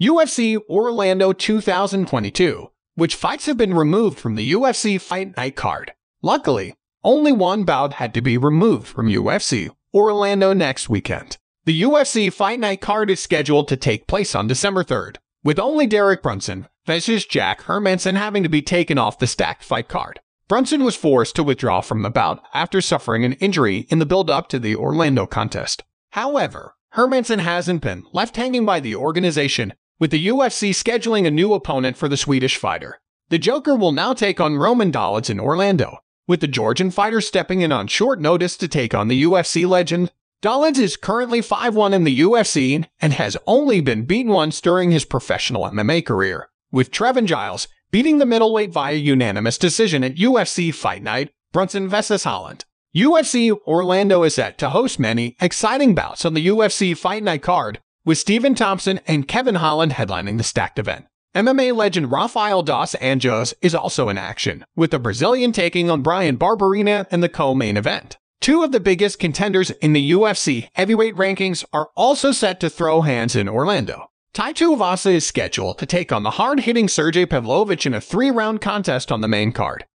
UFC Orlando 2022, which fights have been removed from the UFC Fight Night card. Luckily, only one bout had to be removed from UFC Orlando next weekend. The UFC Fight Night card is scheduled to take place on December 3rd, with only Derek Brunson versus Jack Hermansson having to be taken off the stacked fight card. Brunson was forced to withdraw from the bout after suffering an injury in the build-up to the Orlando contest. However, Hermansson hasn't been left hanging by the organization, with the UFC scheduling a new opponent for the Swedish fighter. The Joker will now take on Roman Dolidze in Orlando, with the Georgian fighter stepping in on short notice to take on the UFC legend. Dolidze is currently 5-1 in the UFC and has only been beaten once during his professional MMA career, with Trevin Giles beating the middleweight via unanimous decision at UFC Fight Night, Brunson vs. Holland. UFC Orlando is set to host many exciting bouts on the UFC Fight Night card, with Stephen Thompson and Kevin Holland headlining the stacked event. MMA legend Rafael dos Anjos is also in action, with the Brazilian taking on Bryan Barberena in the co-main event. Two of the biggest contenders in the UFC heavyweight rankings are also set to throw hands in Orlando. Tai Tuivasa is scheduled to take on the hard-hitting Sergey Pavlovich in a three-round contest on the main card.